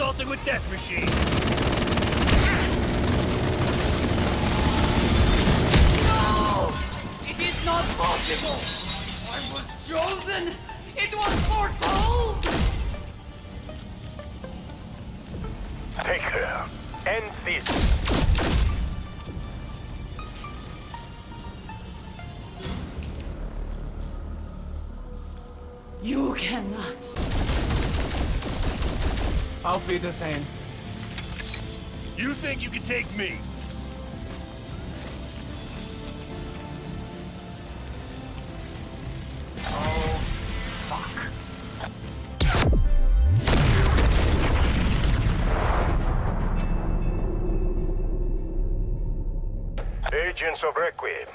consulting with Death Machine. No! It is not possible! I was chosen! It was foretold! Take her. End this. You cannot. Auf same. You think you can take me? Oh, fuck. Agents of Requiem,